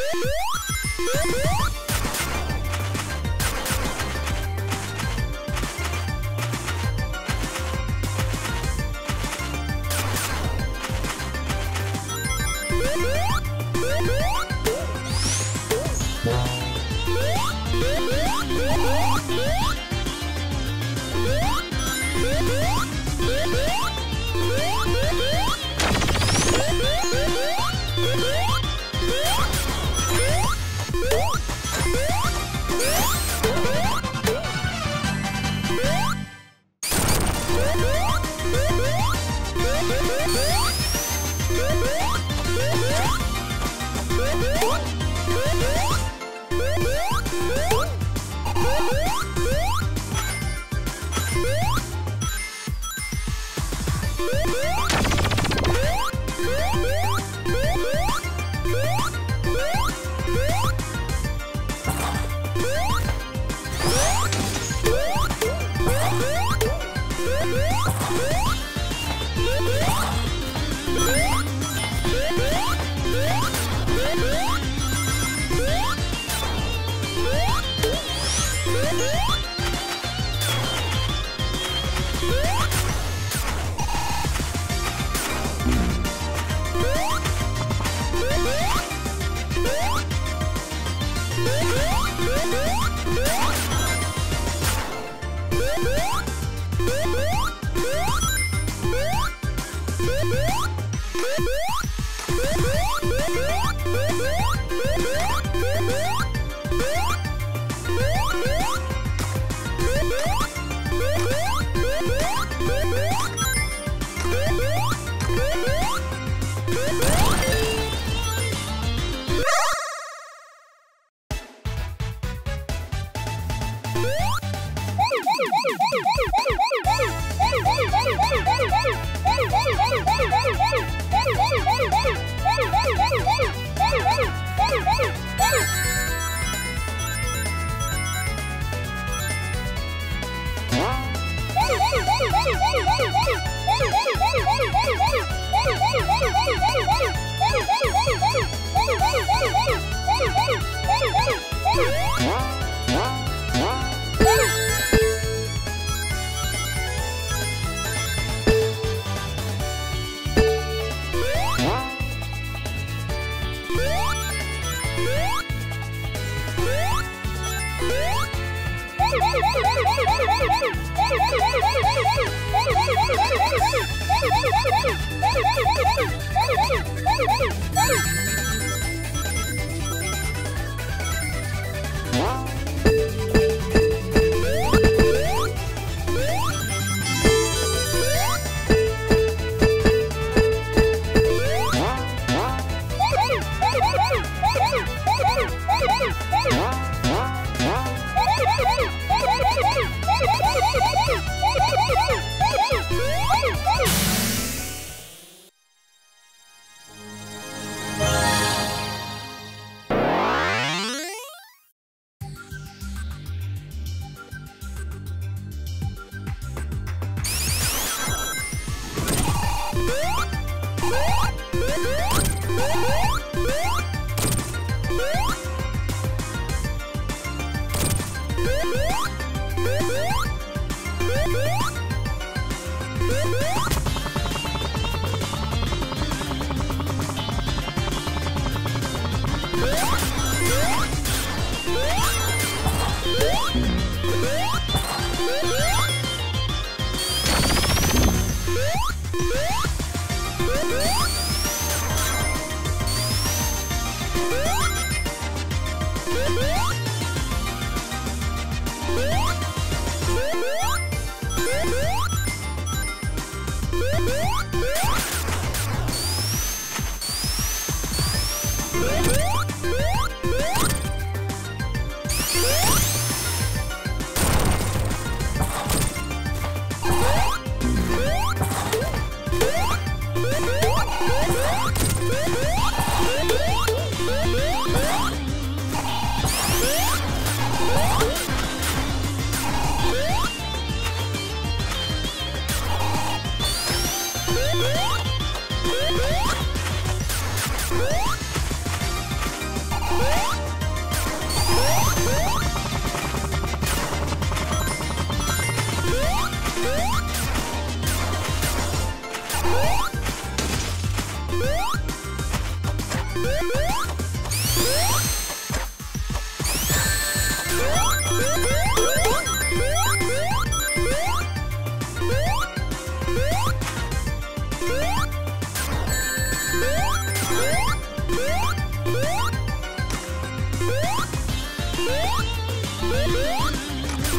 Música Woo! Wow. What? Woo!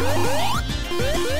Música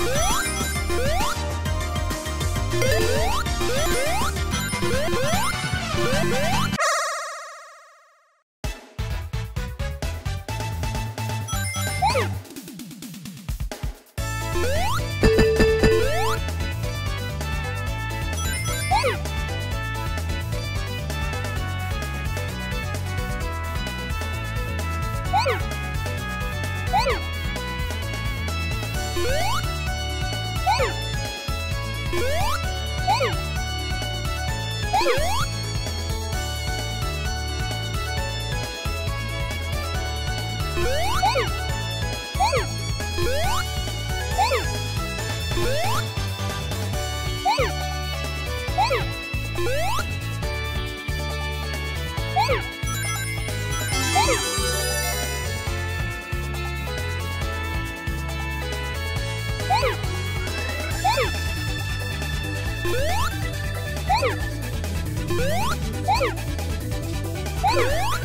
Woo! Woo! Woo!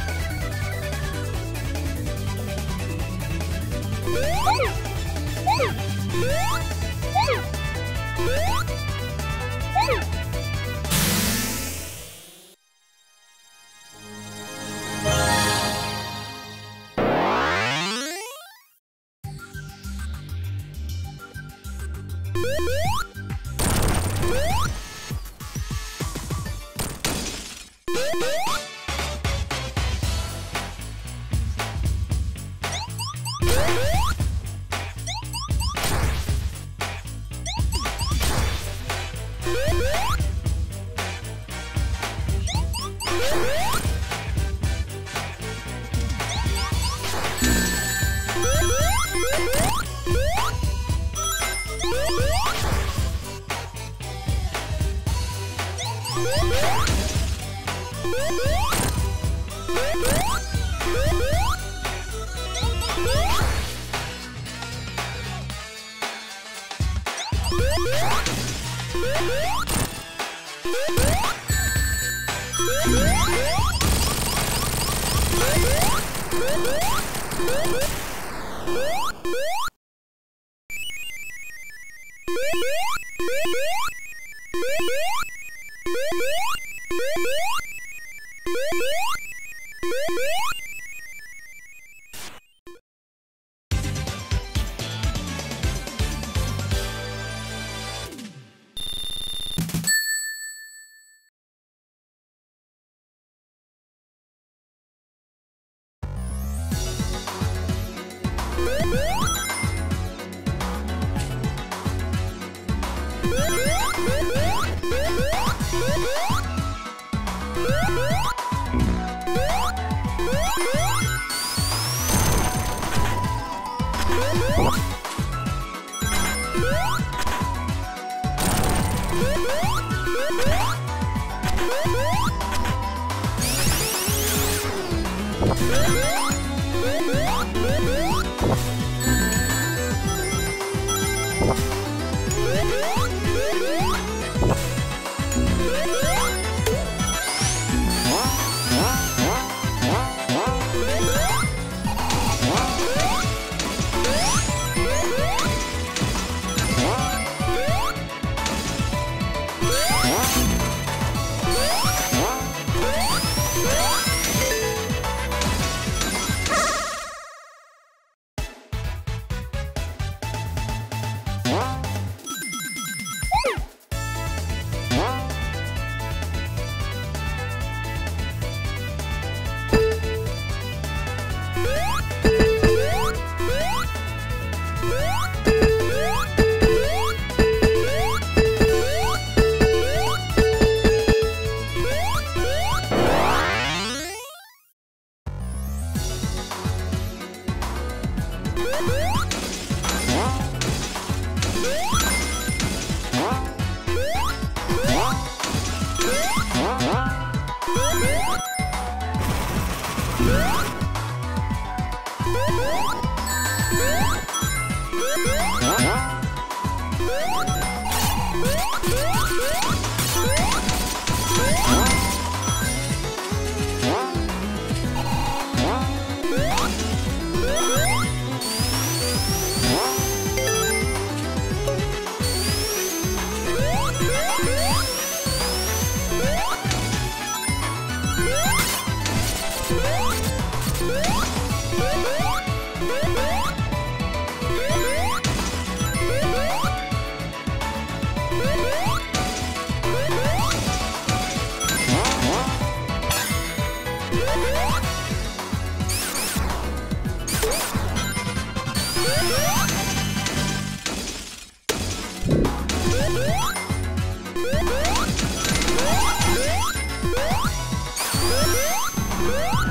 Woo! What? Woo!